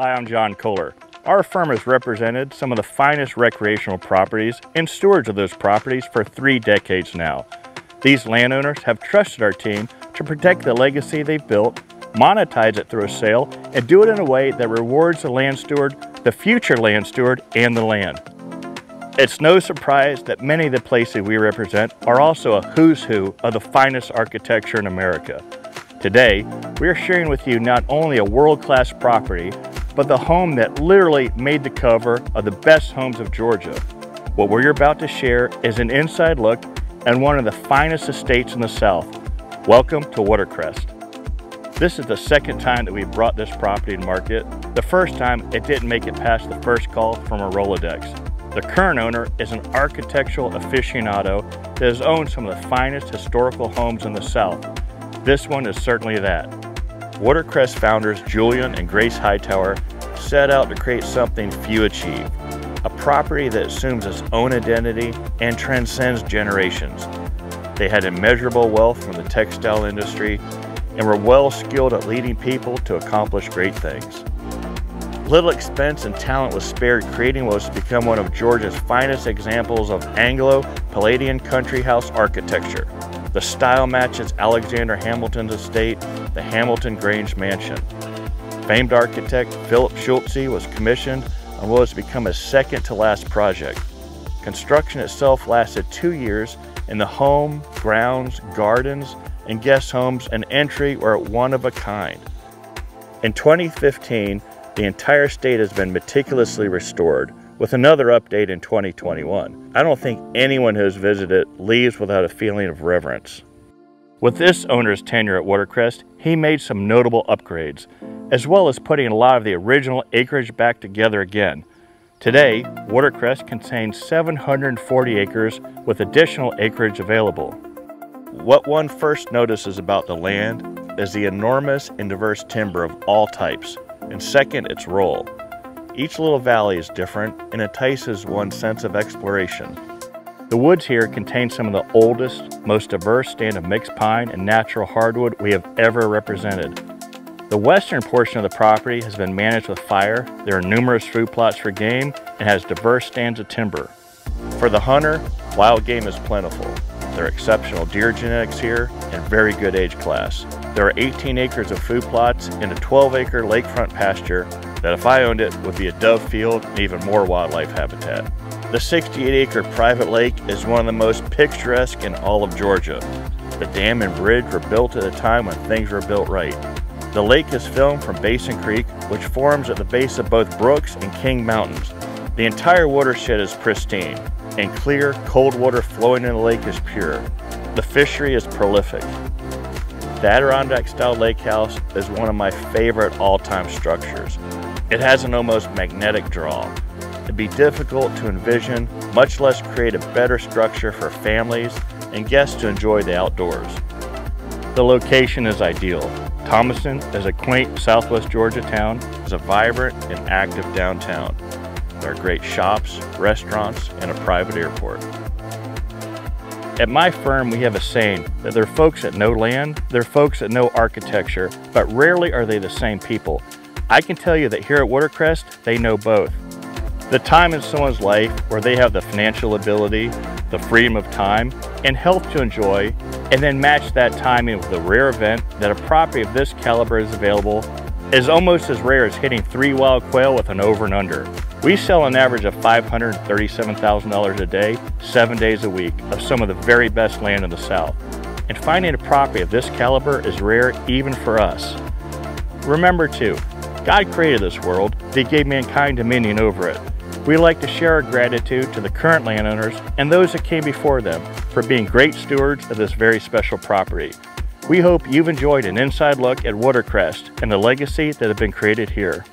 Hi, I'm Jon Kohler. Our firm has represented some of the finest recreational properties and stewards of those properties for three decades now. These landowners have trusted our team to protect the legacy they've built, monetize it through a sale, and do it in a way that rewards the land steward, the future land steward, and the land. It's no surprise that many of the places we represent are also a who's who of the finest architecture in America. Today, we are sharing with you not only a world-class property, but the home that literally made the cover of the best homes of Georgia. What we're about to share is an inside look and one of the finest estates in the South. Welcome to Watercrest. This is the second time that we've brought this property to market. The first time, it didn't make it past the first call from a Rolodex. The current owner is an architectural aficionado that has owned some of the finest historical homes in the South. This one is certainly that. Watercrest founders Julian and Grace Hightower set out to create something few achieve, a property that assumes its own identity and transcends generations. They had immeasurable wealth from the textile industry and were well skilled at leading people to accomplish great things. Little expense and talent was spared creating what was to become one of Georgia's finest examples of Anglo-Palladian country house architecture. The style matches Alexander Hamilton's estate, the Hamilton Grange Mansion. Famed architect Philip Shutze was commissioned on what was to become his second to last project. Construction itself lasted two years and the home, grounds, gardens, and guest homes and entry were one of a kind. In 2015, the entire state has been meticulously restored, with another update in 2021. I don't think anyone who has visited leaves without a feeling of reverence. With this owner's tenure at Watercrest, he made some notable upgrades, as well as putting a lot of the original acreage back together again. Today, Watercrest contains 740 acres with additional acreage available. What one first notices about the land is the enormous and diverse timber of all types, and second, its roll. Each little valley is different and entices one's sense of exploration. The woods here contain some of the oldest, most diverse stand of mixed pine and natural hardwood we have ever represented. The western portion of the property has been managed with fire. There are numerous food plots for game and has diverse stands of timber. For the hunter, wild game is plentiful. There are exceptional deer genetics here and very good age class. There are 18 acres of food plots and a 12 acre lakefront pasture that if I owned it would be a dove field and even more wildlife habitat. The 68 acre private lake is one of the most picturesque in all of Georgia. The dam and bridge were built at a time when things were built right. The lake is filmed from Basin Creek, which forms at the base of both Brooks and King Mountains. The entire watershed is pristine, and clear, cold water flowing in the lake is pure. The fishery is prolific. The Adirondack style lake house is one of my favorite all-time structures. It has an almost magnetic draw. It'd be difficult to envision, much less create a better structure for families and guests to enjoy the outdoors. The location is ideal. Thomaston is a quaint southwest Georgia town, is a vibrant and active downtown. There are great shops, restaurants, and a private airport. At my firm, we have a saying that there are folks that know land, there are folks that know architecture, but rarely are they the same people. I can tell you that here at Watercrest, they know both. The time in someone's life where they have the financial ability, the freedom of time, and health to enjoy, and then match that timing with a rare event that a property of this caliber is available is almost as rare as hitting three wild quail with an over and under. We sell an average of $537,000 a day, seven days a week, of some of the very best land in the South. And finding a property of this caliber is rare even for us. Remember too, God created this world, He gave mankind dominion over it. We like to share our gratitude to the current landowners and those that came before them for being great stewards of this very special property. We hope you've enjoyed an inside look at Watercrest and the legacy that has been created here.